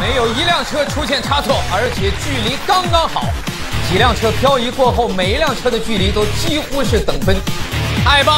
没有一辆车出现差错而且距离刚刚好。几辆车漂移过后每一辆车的距离都几乎是等分。太棒